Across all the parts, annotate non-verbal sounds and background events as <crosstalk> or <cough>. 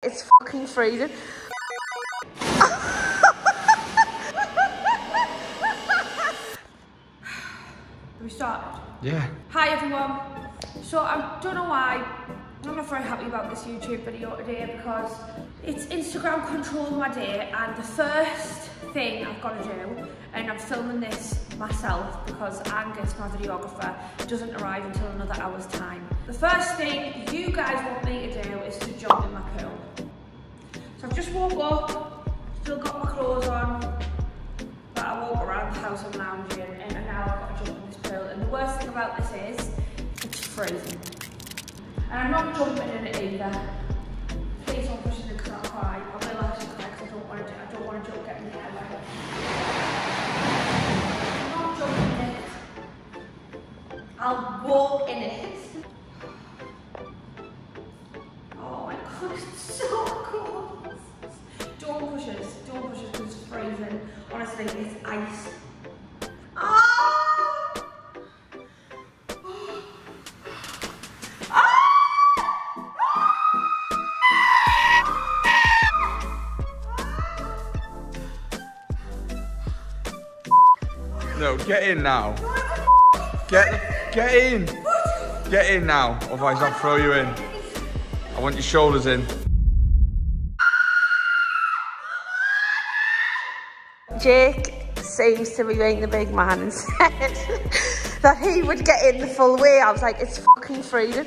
It's fucking freezing. We started? Yeah. Hi everyone. So I don't know why I'm not very happy about this YouTube video today because it's Instagram control my day and the first thing I've got to do and I'm filming this myself because Angus, my videographer, doesn't arrive until another hour's time. The first thing you guys want me to do is to jump in my pool. Just woke up, still got my clothes on, but I walk around the house and lounging and now I've got to jump in this pool. And the worst thing about this is, it's freezing. And I'm not jumping in it either. Please don't push it because I'll cry. I will actually cry because I don't want to, I don't want to jump get in the air. I'm not jumping in it. I'll walk in it. Oh my god, it's so Honestly, it's ice. No, get in now. Get get in. Get in now, otherwise I'll throw you in. I want your shoulders in. Jake seems to be being the big man and <laughs> said that he would get in the full way. I was like, it's fucking freezing. <laughs>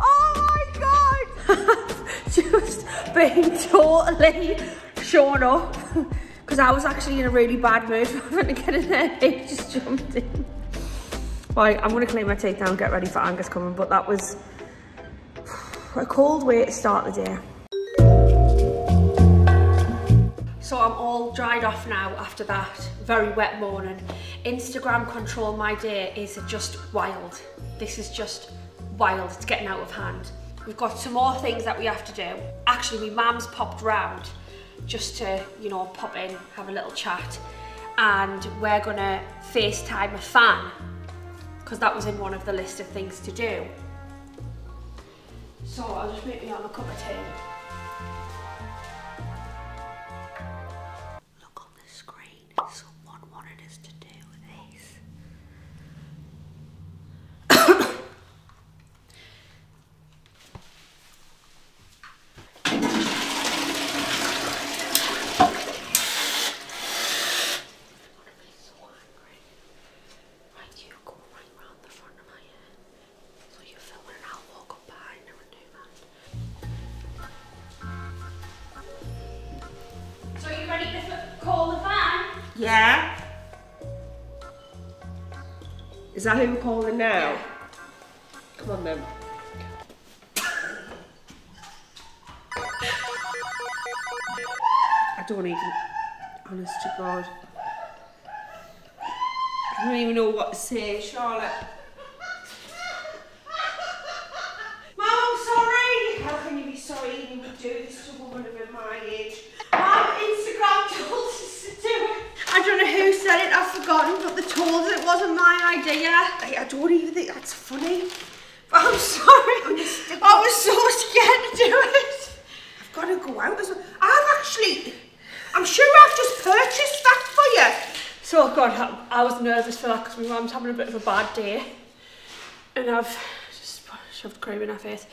oh my god! <laughs> Just being totally shown up. Because I was actually in a really bad mood for having to get in there. He just jumped in. Right, I'm gonna clean my now and get ready for Angus coming, but that was a cold way to start the day. So I'm all dried off now after that very wet morning. Instagram control my day is just wild. This is just wild, it's getting out of hand. We've got some more things that we have to do. Actually, my mum's popped round just to, you know, pop in, have a little chat. And we're gonna FaceTime a fan because that was in one of the list of things to do. So I'll just make me on a cup of tea. Yeah. Is that who we're calling now? Come on then. I don't even, honest to God. I don't even know what to say, Charlotte. Mum, I'm sorry. How can you be sorry you would do this to a woman of my age? Mum, Instagram told us to do it. I don't know who said it, I've forgotten, but the told it wasn't my idea. I, I don't even think that's funny. But I'm sorry. I was so scared to do it. I've got to go out as well. I've actually, I'm sure I've just purchased that for you. So God, I, I was nervous for that because my mum's having a bit of a bad day, and I've just shoved cream in her face.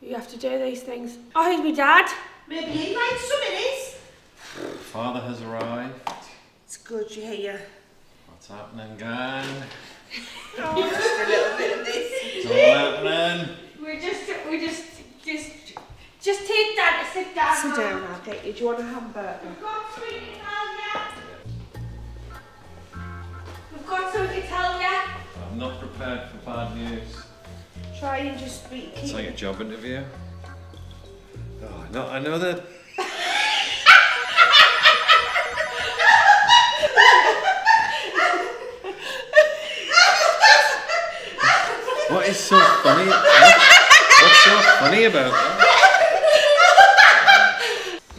You have to do these things. Oh, here's my dad. Maybe in like some of minutes. Father has arrived. It's good you're here. What's happening, gang? Oh, just a little bit of this. It's all happening. We just, we just, just, just take dad to sit down. Sit down, I'll get you. Do you want a hamburger? We've got sweet Italia. We've got some Italia. I'm not prepared for bad news. Try and just be It's like a job interview. Oh, no, I know that. What is so funny? What, what's so funny about that?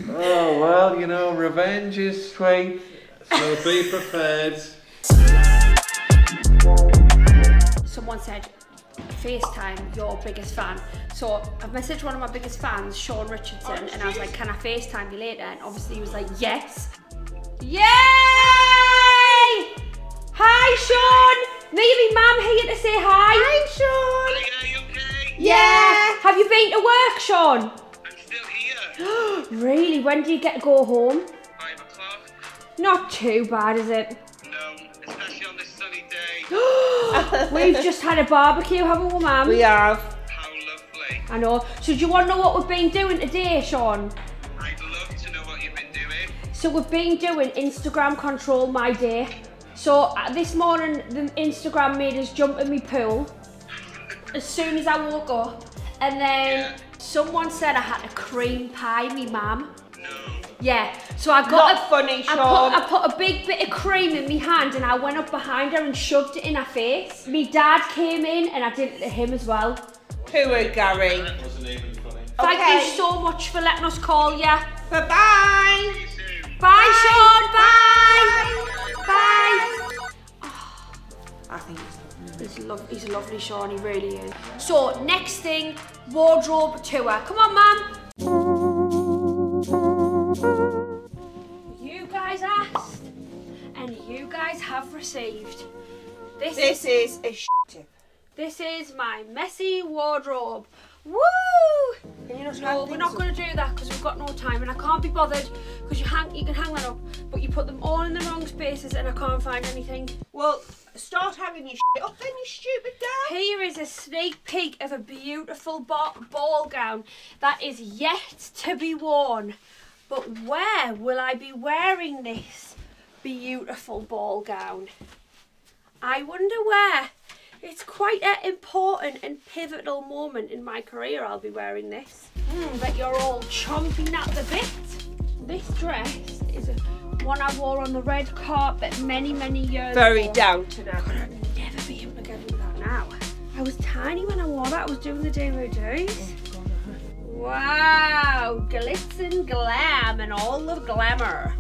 Oh well, you know, revenge is sweet, so be prepared. Someone said, FaceTime your biggest fan. So I've messaged one of my biggest fans, Sean Richardson, and I was like, can I FaceTime you later? And obviously he was like, yes. Yay! Hi, Sean! Me and my mum here to say hi. Hi, Sean. Are you okay? Yeah. Have you been to work, Sean? I'm still here. <gasps> really? When do you get to go home? Five o'clock? Not too bad, is it? No, especially on this sunny day. <gasps> We've just had a barbecue, haven't we, Mum? We have. How lovely. I know. So do you want to know what we've been doing today, Sean? I'd love to know what you've been doing. So we've been doing Instagram control my day. So uh, this morning, the Instagram made us jump in my pool as soon as I woke up, and then Yeah. someone said I had a cream pie, me mum. No. Yeah, so I got Not a, funny, I Sean. put, I put a big bit of cream in my hand and I went up behind her and shoved it in her face. Me dad came in and I did it to him as well. Who are Gary? Wasn't even funny. Thank Okay. you so much for letting us call you. Bye bye. See you soon. Bye, Sean. Bye. He's, lo- he's a lovely Sean, he really is. So, next thing, wardrobe tour. Come on, Mum. You guys asked, and you guys have received. This, This is a sh tip. this is my messy wardrobe. Woo! Can you not No, we're not going to do that because we've got no time and I can't be bothered because you hang, you can hang that up, but you put them all in the wrong spaces and I can't find anything. Well, start hanging your shit up then, you stupid girl. Here is a sneak peek of a beautiful ball gown that is yet to be worn. But where will I be wearing this beautiful ball gown? I wonder where. It's quite an important and pivotal moment in my career. I'll be wearing this. Mm, bet you're all chomping at the bit. This dress is a, one I wore on the red carpet many, many years Very ago. down to now. I'd never be able to get into that now. I was tiny when I wore that. I was doing the Demo Days. Wow, glitz and glam and all of glamour.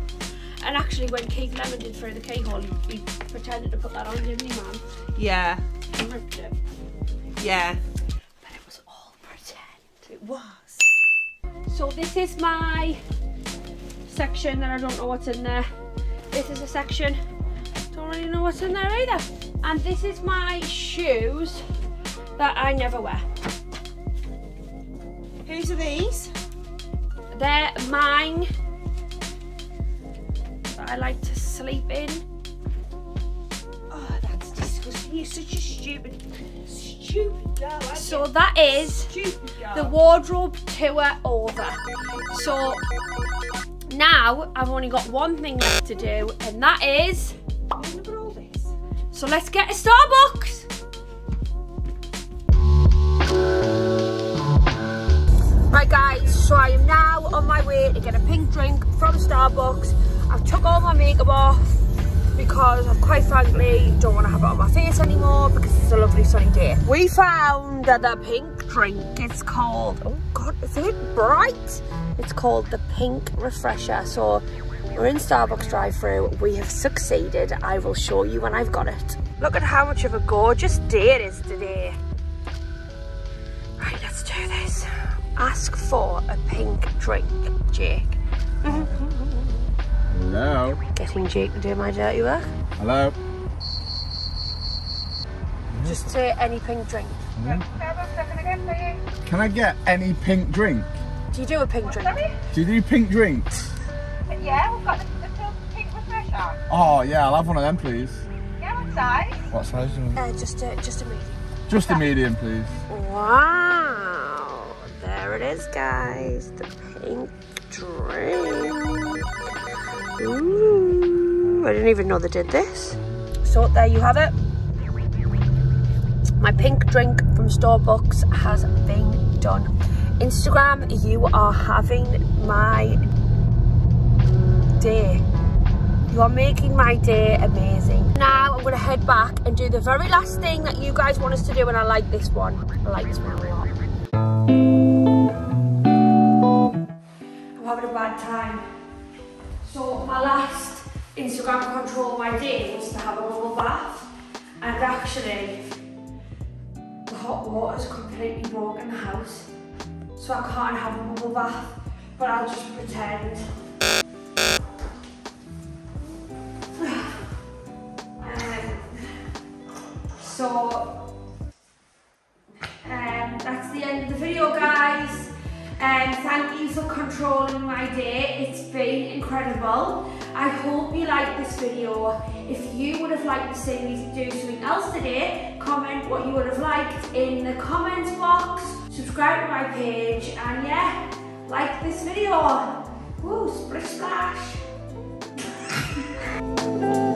And actually, when Keith Lemon did Through the Keyhole, he, he pretended to put that on, didn't he, man? Yeah, Ripped it. yeah. But it was all pretend. It was. So this is my section that I don't know what's in there. This is a section, don't really know what's in there either. And this is my shoes that I never wear. Whose are these? They're mine. That I like to sleep in. You're such a stupid, stupid girl. So that is the wardrobe tour over. So now I've only got one thing left to do, and that is. Look at all this. So let's get a Starbucks. Right guys, so I am now on my way to get a pink drink from Starbucks. I've took all my makeup off because I quite frankly don't want to have it on my face anymore because it's a lovely sunny day. We found the pink drink, it's called, oh god, is it bright? It's called the Pink Refresher. So we're in Starbucks drive-through. We have succeeded. I will show you when I've got it. Look at how much of a gorgeous day it is today. Right, let's do this. Ask for a pink drink, Jake. <laughs> Hello. Getting Jake to do my dirty work. Hello. Just say any pink drink. Can I get any pink drink? Do you do a pink drink? Do you do pink drinks? Yeah, we've got the, the pink refresher. Oh yeah, I'll have one of them, please. Yeah, what size? What size do you want? Uh, just a, just a medium. Just a medium, please. Wow. There it is, guys. The pink drink. Ooh. I didn't even know they did this. So there you have it. My pink drink from Starbucks has been done. Instagram, you are having my day. You are making my day amazing. Now I'm gonna head back and do the very last thing that you guys want us to do and I like this one. I like this one a lot. I'm having a bad time. So my last Instagram control my day was to have a bubble bath and actually the hot water's completely broken the house. So I can't have a bubble bath, but I'll just pretend. <sighs> so, for controlling my day. It's been incredible. I hope you liked this video. If you would have liked to see me do something else today, comment what you would have liked in the comments box. Subscribe to my page and yeah, like this video. Woo, splish splash. <laughs>